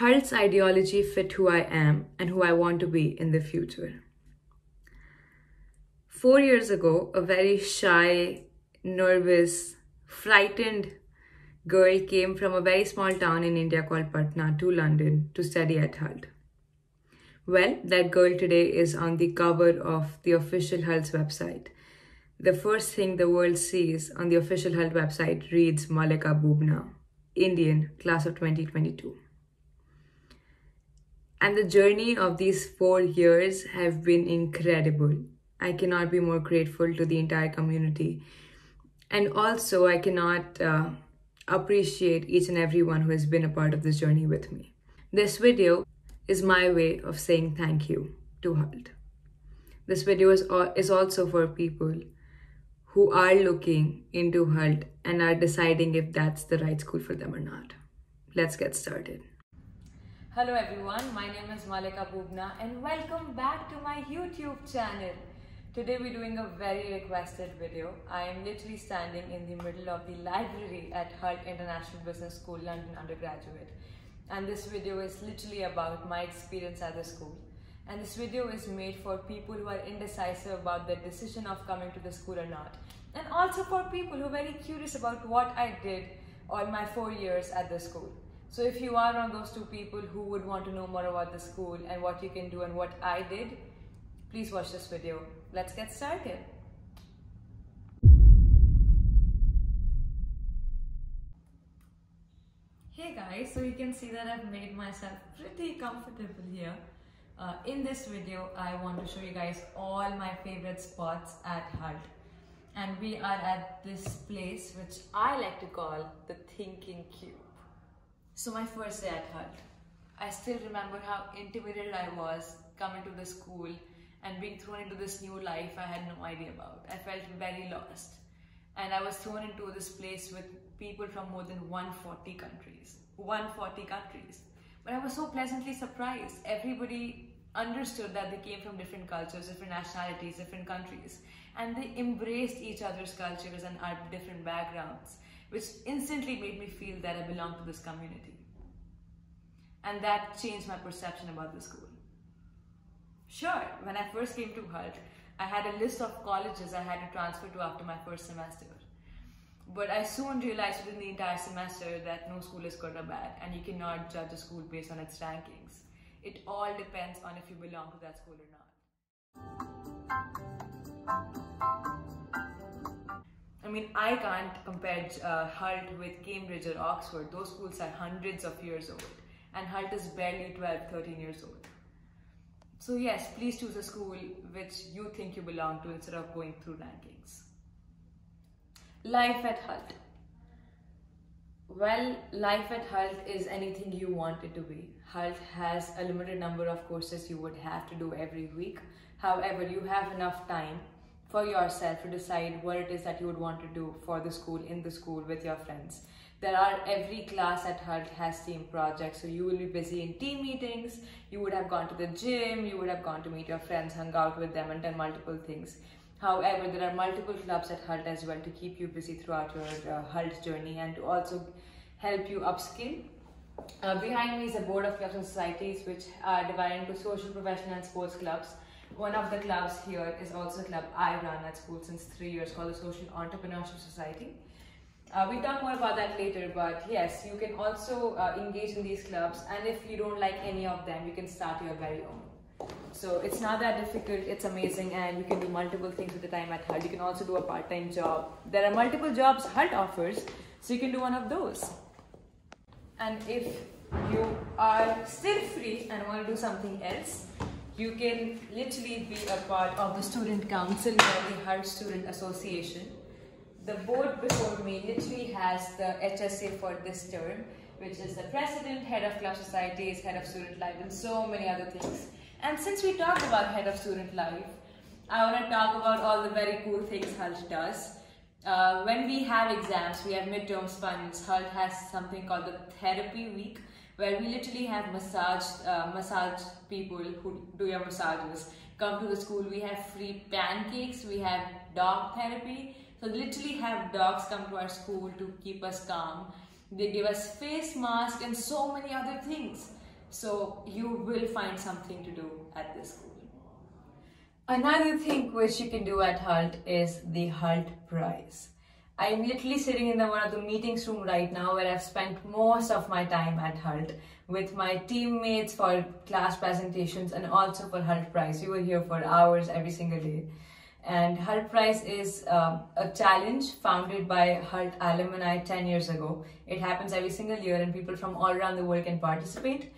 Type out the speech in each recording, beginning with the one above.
Hult's ideology fit who I am and who I want to be in the future. Four years ago, a very shy, nervous, frightened girl came from a very small town in India called Patna to London to study at Hult. Well, that girl today is on the cover of the official Hult's website. The first thing the world sees on the official Hult website reads Mallika Boobna, Indian, class of 2022. And the journey of these four years have been incredible. I cannot be more grateful to the entire community. And also, I cannot uh, appreciate each and everyone who has been a part of this journey with me. This video is my way of saying thank you to Hult. This video is, is also for people who are looking into Hult and are deciding if that's the right school for them or not. Let's get started. Hello everyone, my name is Mallika Boobna and welcome back to my YouTube channel. Today we're doing a very requested video. I am literally standing in the middle of the library at Hult International Business School, London undergraduate. And this video is literally about my experience at the school. And this video is made for people who are indecisive about their decision of coming to the school or not. And also for people who are very curious about what I did all my four years at the school. So if you are one of those two people who would want to know more about the school and what you can do and what I did, please watch this video. Let's get started. Hey guys, so you can see that I've made myself pretty comfortable here. Uh, in this video, I want to show you guys all my favorite spots at Hult. And we are at this place which I like to call the Thinking Cube. So my first day at Hult, I still remember how intimidated I was coming to the school and being thrown into this new life I had no idea about. I felt very lost. And I was thrown into this place with people from more than 140 countries. 140 countries. But I was so pleasantly surprised. Everybody understood that they came from different cultures, different nationalities, different countries. And they embraced each other's cultures and our different backgrounds which instantly made me feel that I belong to this community. And that changed my perception about the school. Sure, when I first came to Hult, I had a list of colleges I had to transfer to after my first semester. But I soon realized within the entire semester that no school is good or bad, and you cannot judge a school based on its rankings. It all depends on if you belong to that school or not. I mean, I can't compare uh, Hult with Cambridge or Oxford. Those schools are hundreds of years old, and Hult is barely 12, 13 years old. So yes, please choose a school which you think you belong to instead of going through rankings. Life at Hult. Well, life at Hult is anything you want it to be. Hult has a limited number of courses you would have to do every week. However, you have enough time for yourself to decide what it is that you would want to do for the school, in the school, with your friends. There are every class at Hult has team projects, so you will be busy in team meetings. You would have gone to the gym, you would have gone to meet your friends, hung out with them, and done multiple things. However, there are multiple clubs at Hult as well to keep you busy throughout your uh, Hult journey and to also help you upskill. Uh, behind me is a board of clubs and societies which are divided into social, professional, and sports clubs. One of the clubs here is also a club I run at school since three years called the Social Entrepreneurship Society. Uh, we'll talk more about that later, but yes, you can also uh, engage in these clubs, and if you don't like any of them, you can start your very own. So it's not that difficult, it's amazing, and you can do multiple things with the time at Hult. You can also do a part time job. There are multiple jobs Hult offers, so you can do one of those. And if you are still free and want to do something else, you can literally be a part of the student council or the Hult Student Association. The board before me literally has the HSA for this term, which is the president, head of club societies, head of student life, and so many other things. And since we talked about head of student life, I want to talk about all the very cool things Hult does. Uh, when we have exams, we have midterms finals, Hult has something called the therapy week, where we literally have massage uh, massage people who do your massages come to the school we have free pancakes we have dog therapy so literally have dogs come to our school to keep us calm they give us face mask and so many other things So you will find something to do at this school. Another thing which you can do at HULT is the HULT Prize. I'm literally sitting in the one of the meetings room right now where I've spent most of my time at HULT with my teammates for class presentations and also for HULT Prize. We were here for hours every single day. And HULT Prize is uh, a challenge founded by HULT alumni 10 years ago. It happens every single year and people from all around the world can participate.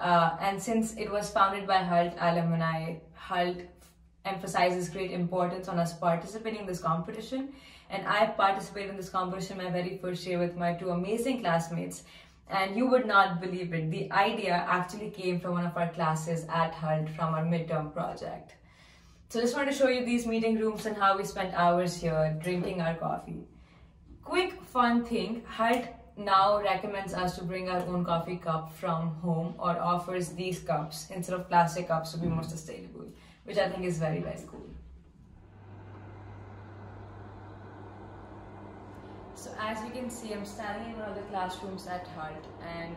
Uh, and since it was founded by HULT alumni, HULT emphasizes great importance on us participating in this competition. And I participated in this competition my very first year with my two amazing classmates. And you would not believe it. The idea actually came from one of our classes at HULT from our midterm project. So just wanted to show you these meeting rooms and how we spent hours here drinking our coffee. Quick fun thing, HULT now recommends us to bring our own coffee cup from home or offers these cups instead of plastic cups to be more sustainable, which I think is very, very cool. So as you can see, I'm standing in one of the classrooms at HULT and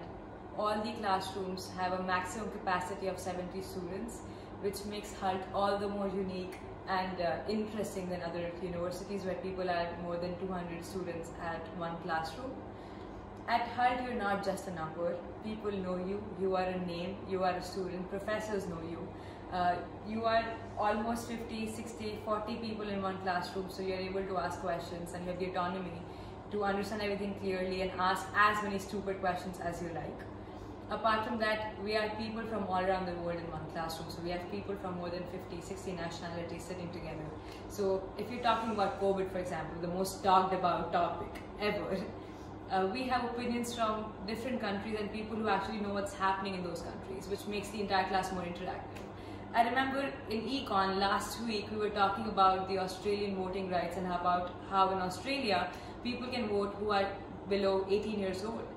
all the classrooms have a maximum capacity of 70 students, which makes HULT all the more unique and uh, interesting than other universities where people are more than 200 students at one classroom. At HULT, you're not just a number. People know you. You are a name. You are a student. Professors know you. Uh, you are almost 50, 60, 40 people in one classroom, so you're able to ask questions and you have the autonomy to understand everything clearly and ask as many stupid questions as you like. Apart from that, we have people from all around the world in one classroom. So we have people from more than 50, 60 nationalities sitting together. So if you're talking about COVID, for example, the most talked about topic ever, uh, we have opinions from different countries and people who actually know what's happening in those countries, which makes the entire class more interactive. I remember in Econ last week we were talking about the Australian voting rights and about how in Australia people can vote who are below 18 years old.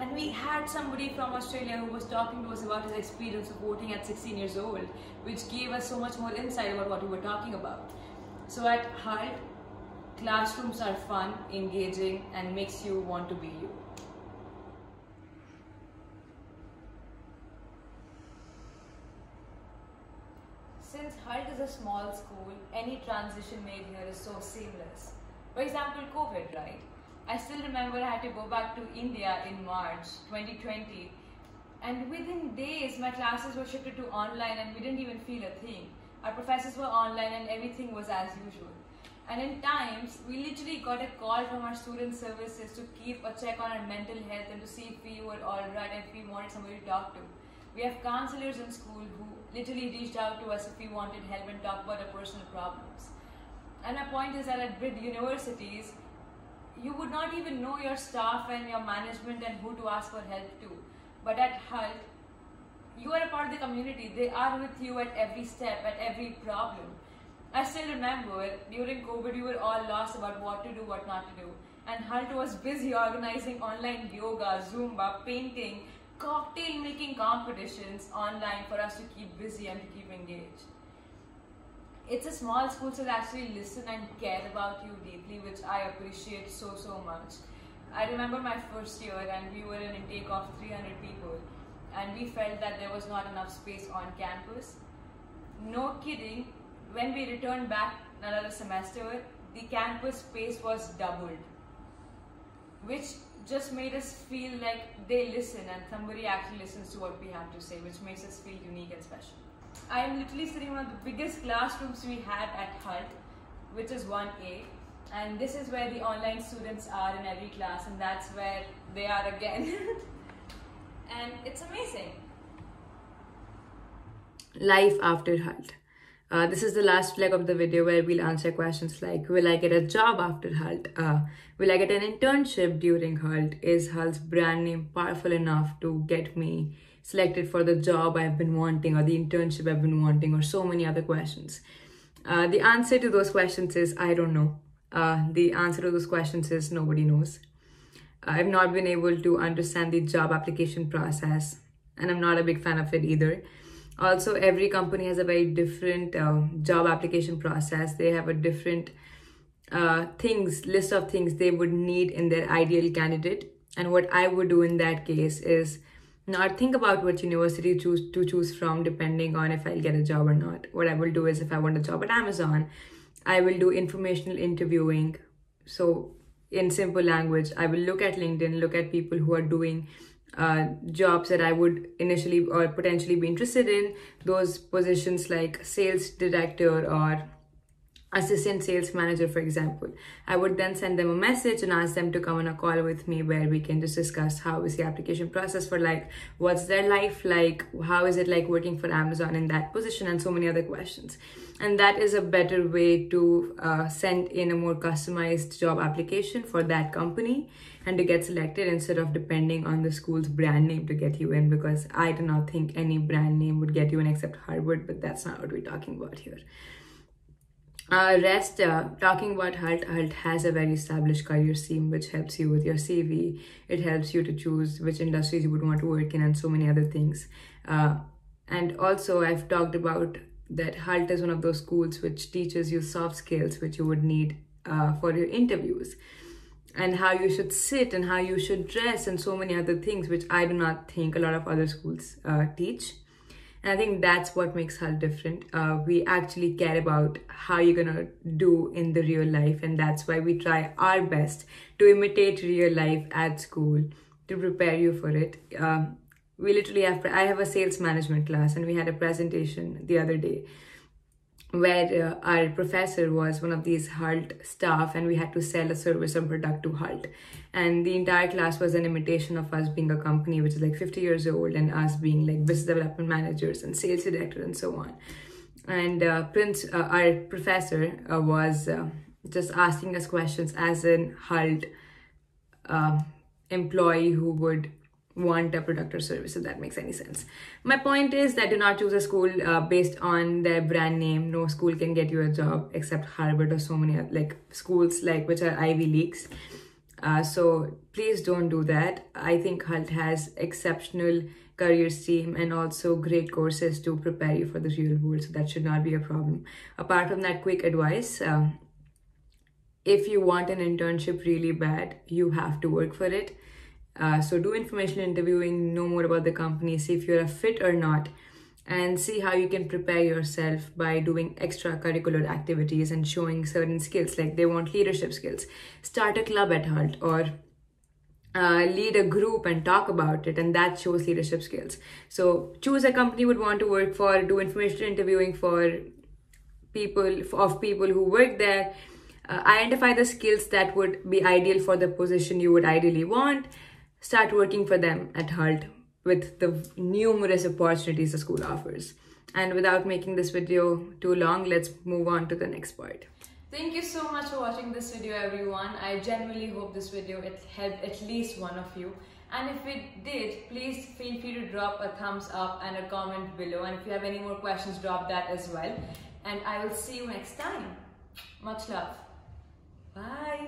And we had somebody from Australia who was talking to us about his experience of voting at 16 years old, which gave us so much more insight about what we were talking about. So at HULT, classrooms are fun, engaging, and makes you want to be you. Since HULT is a small school, any transition made here is so seamless. For example, COVID, right? I still remember I had to go back to India in March 2020 and within days my classes were shifted to online and we didn't even feel a thing. Our professors were online and everything was as usual. And in times, we literally got a call from our student services to keep a check on our mental health and to see if we were alright and if we wanted somebody to talk to. We have counselors in school who literally reached out to us if we wanted help and talk about our personal problems. And my point is that at big universities, you would not even know your staff and your management and who to ask for help to. But at HULT, you are a part of the community. They are with you at every step, at every problem. I still remember during COVID, we were all lost about what to do, what not to do. And HULT was busy organizing online yoga, Zumba, painting, cocktail making competitions online for us to keep busy and to keep engaged it's a small school, so they actually listen and care about you deeply, which I appreciate so, so much. I remember my first year, and we were in an intake of 300 people, and we felt that there was not enough space on campus. No kidding, when we returned back another semester, the campus space was doubled, which just made us feel like they listen and somebody actually listens to what we have to say, which makes us feel unique and special. I am literally sitting in one of the biggest classrooms we have at HULT, which is 1A. And this is where the online students are in every class, and that's where they are again. and it's amazing. Life after HULT. Uh, this is the last leg of the video where we'll answer questions like Will I get a job after HULT? Uh, will I get an internship during HULT? Is HULT's brand name powerful enough to get me selected for the job I've been wanting or the internship I've been wanting or so many other questions? Uh, the answer to those questions is I don't know. Uh, the answer to those questions is nobody knows. I've not been able to understand the job application process and I'm not a big fan of it either. Also, every company has a very different uh, job application process. They have a different uh, things, list of things they would need in their ideal candidate. And what I would do in that case is not think about what university choose to choose from depending on if I'll get a job or not. What I will do is if I want a job at Amazon, I will do informational interviewing. So in simple language, I will look at LinkedIn, look at people who are doing uh, jobs that I would initially or potentially be interested in, those positions like sales director or assistant sales manager for example. I would then send them a message and ask them to come on a call with me where we can just discuss how is the application process for like what's their life like how is it like working for amazon in that position and so many other questions. And that is a better way to uh, send in a more customized job application for that company and to get selected instead of depending on the school's brand name to get you in because i do not think any brand name would get you in except harvard but that's not what we're talking about here uh, rest, uh, talking about HULT, HULT has a very established career scheme which helps you with your CV. It helps you to choose which industries you would want to work in and so many other things. Uh, and also, I've talked about that HULT is one of those schools which teaches you soft skills which you would need uh, for your interviews and how you should sit and how you should dress and so many other things which I do not think a lot of other schools uh, teach. I think that's what makes HULT different. Uh, we actually care about how you're gonna do in the real life, and that's why we try our best to imitate real life at school to prepare you for it. Um, we literally have, I have a sales management class, and we had a presentation the other day where uh, our professor was one of these HULT staff and we had to sell a service or product to HULT. And the entire class was an imitation of us being a company which is like 50 years old and us being like business development managers and sales director and so on. And uh, Prince, uh, our professor uh, was uh, just asking us questions as an HULT uh, employee who would want a product or service if that makes any sense. My point is that do not choose a school uh, based on their brand name. No school can get you a job except harvard or so many like schools like which are ivy leagues. Uh, so please don't do that. I think Hult has exceptional career team and also great courses to prepare you for the real world so that should not be a problem. Apart from that quick advice um, if you want an internship really bad you have to work for it uh, so do information interviewing, know more about the company, see if you're a fit or not, and see how you can prepare yourself by doing extracurricular activities and showing certain skills. Like they want leadership skills. Start a club at HULT or uh, lead a group and talk about it and that shows leadership skills so choose a company would want to work for do information interviewing for people of people who work there uh, identify the skills that would be ideal for the position you would ideally want start working for them at HULT with the numerous opportunities the school offers. And without making this video too long, let's move on to the next part. Thank you so much for watching this video everyone. I genuinely hope this video it helped at least one of you. And if it did, please feel free to drop a thumbs up and a comment below. And if you have any more questions, drop that as well. And I will see you next time. Much love. Bye.